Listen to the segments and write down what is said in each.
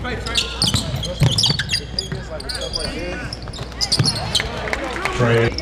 Play, Tre.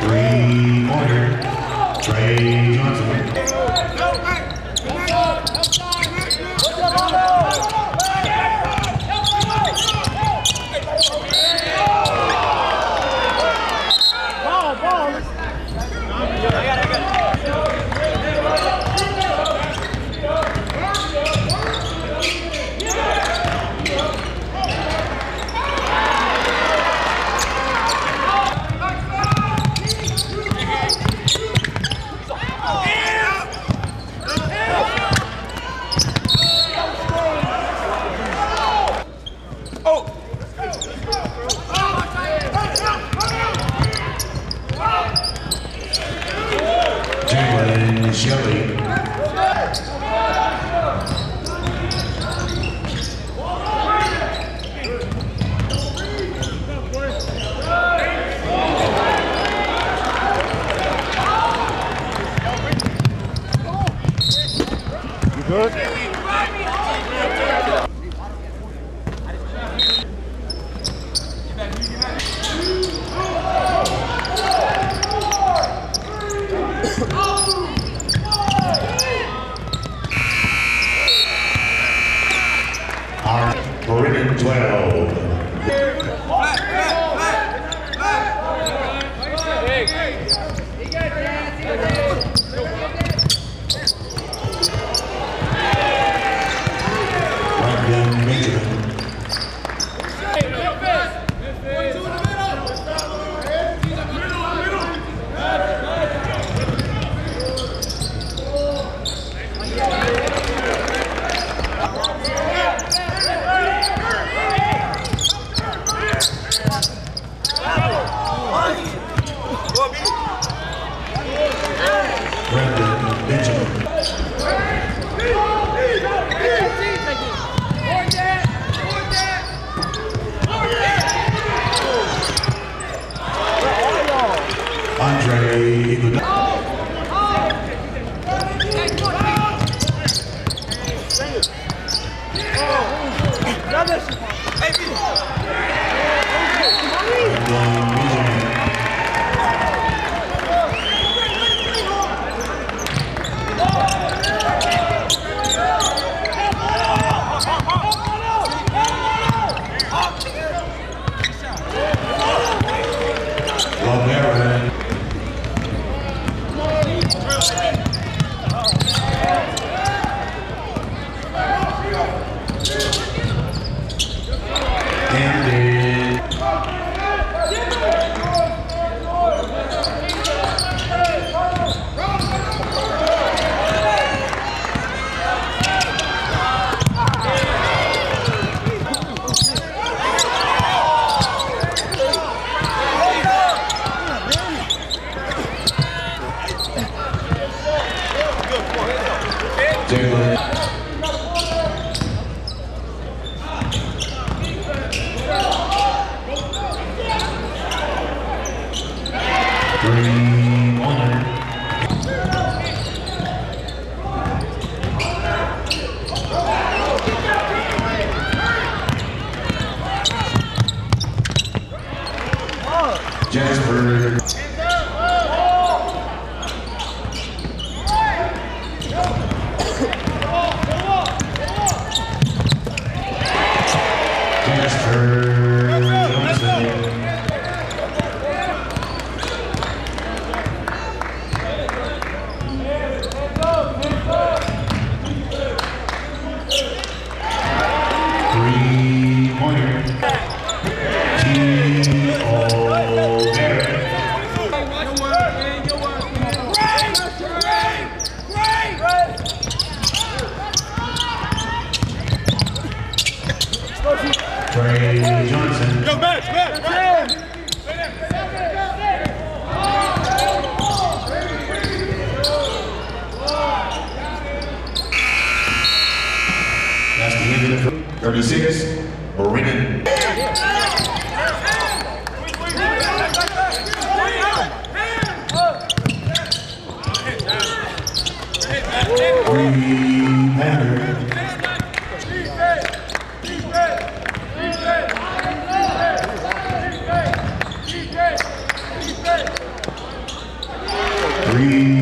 Three-pointer, Tre jelly Jalen. Three. Jasper Johnson. Three pointer. T. O'Barrett. Tre Johnson. Go back, back, back. That's the end of the 36. Brennan. Pointer. Three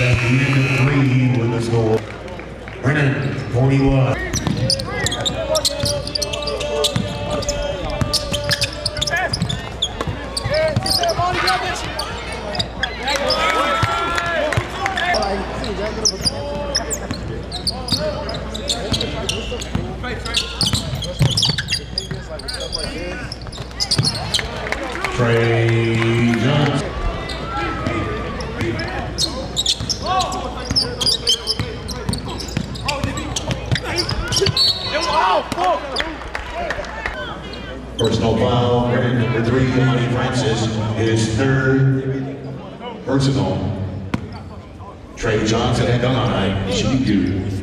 That's the end of three with the score. Brennan, 41. Personal foul, number three, Monty Francis, his third personal. Tre Johnson at the line, should be good.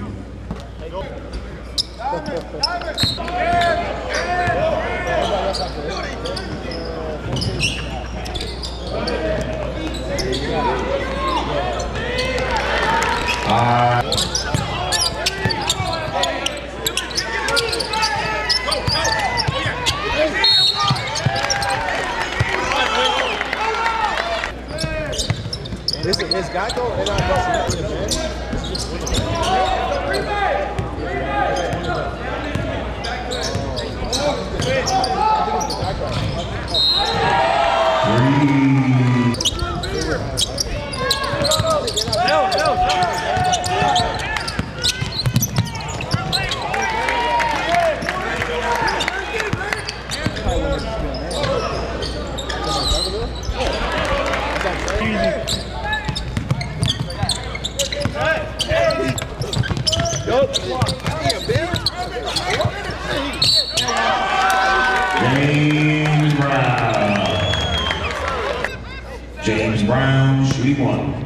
James Brown. James Brown, one.